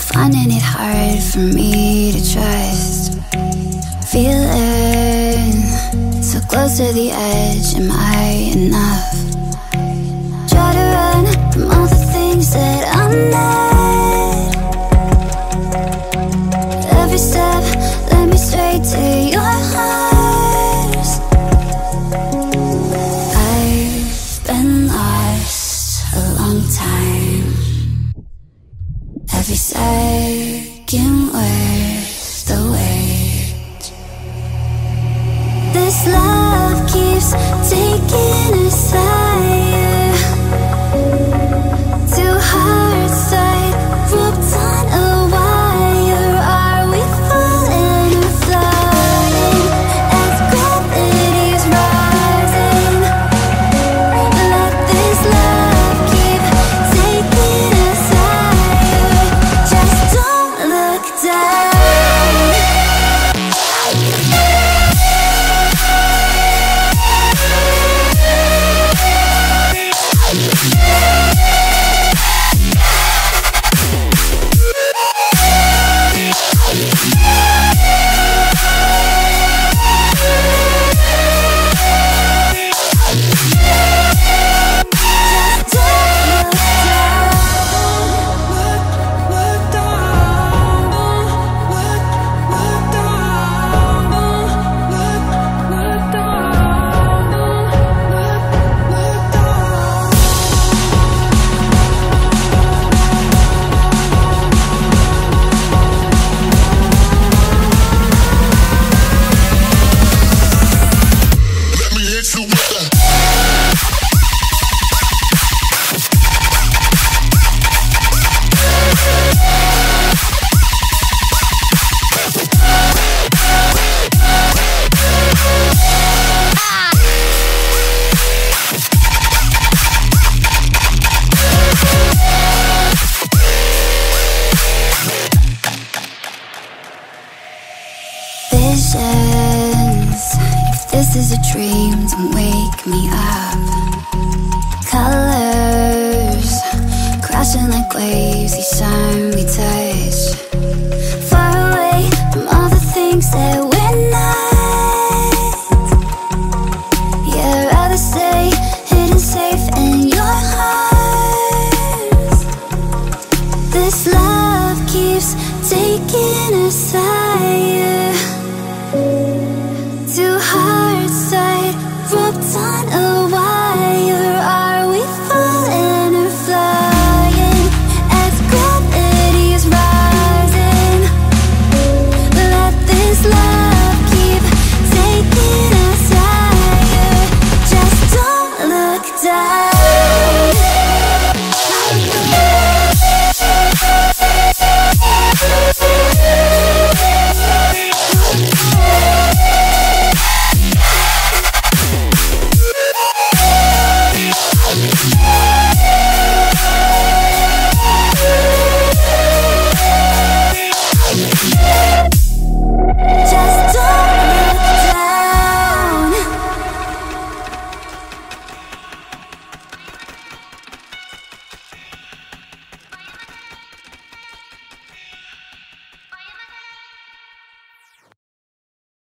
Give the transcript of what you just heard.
Finding it hard for me to trust. Feeling so close to the edge, am I enough? Try to run from all the things that I'm not. Taking Visions. If this is a dream, don't wake me up. Colors crashing like waves each time we touch. Far away from all the things that we're not. Yeah, I'd rather stay hidden safe in your. This love keeps taking us higher.